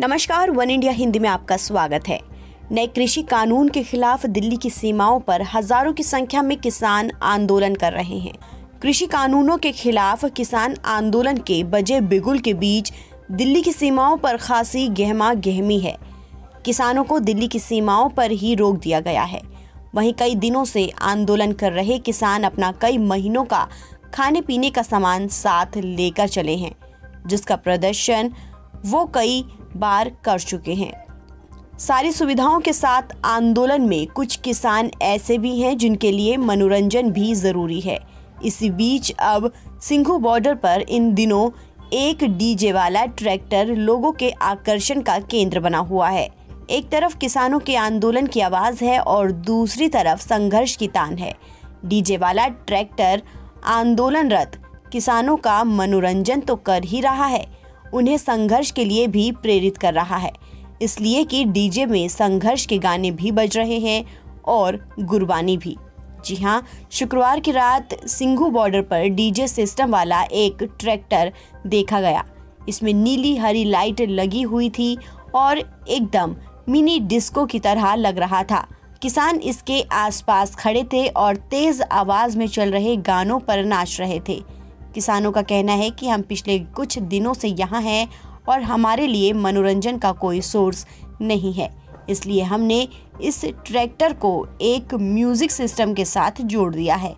नमस्कार, one India Hindi में आपका स्वागत है। नए कृषि कानून के खिलाफ दिल्ली की सीमाओं पर हज़ारों की संख्या में किसान आंदोलन कर रहे हैं। कृषि कानूनों के खिलाफ किसान आंदोलन के बजे बिगुल के बीच दिल्ली की सीमाओं पर खासी गहमा गहमी है। किसानों को दिल्ली की सीमाओं पर ही रोक दिया गया है। वहीं कई दिनों से आंदोलन कर रहे किसान अपना कई महीनों का खाने पीने का सामान साथ लेकर चले हैं, जिसका प्रदर्शन वो कई बार कर चुके हैं। सारी सुविधाओं के साथ आंदोलन में कुछ किसान ऐसे भी हैं जिनके लिए मनोरंजन भी ज़रूरी है। इसी बीच अब सिंघू बॉर्डर पर इन दिनों एक डीजे वाला ट्रैक्टर लोगों के आकर्षण का केंद्र बना हुआ है। एक तरफ़ किसानों के आंदोलन की आवाज़ है और दूसरी तरफ़ संघर्ष की तान है। डीजे वाला ट्रैक्टर आंदोलनरत किसानों का मनोरंजन तो कर ही रहा है। उन्हें संघर्ष के लिए भी प्रेरित कर रहा है। इसलिए कि डीजे में संघर्ष के गाने भी बज रहे हैं और गुरबानी भी। जी हाँ शुक्रवार की रात सिंघू बॉर्डर पर डीजे सिस्टम वाला एक ट्रैक्टर देखा गया। इसमें नीली हरी लाइट लगी हुई थी और एकदम मिनी डिस्को की तरह लग रहा था। किसान इसके आसपास खड़े थे और तेज आवाज़ में चल रहे गानों पर नाच रहे थे। किसानों का कहना है कि हम पिछले कुछ दिनों से यहाँ हैं और हमारे लिए मनोरंजन का कोई सोर्स नहीं है। इसलिए हमने इस ट्रैक्टर को एक म्यूज़िक सिस्टम के साथ जोड़ दिया है।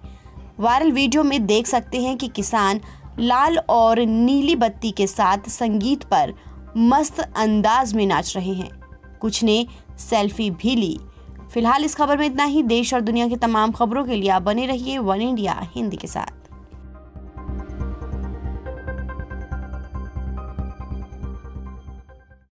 वायरल वीडियो में देख सकते हैं कि किसान लाल और नीली बत्ती के साथ संगीत पर मस्त अंदाज में नाच रहे हैं। कुछ ने सेल्फी भी ली। फ़िलहाल इस खबर में इतना ही। देश और दुनिया की तमाम खबरों के लिए आप बने रहिए वन इंडिया हिंदी के साथ।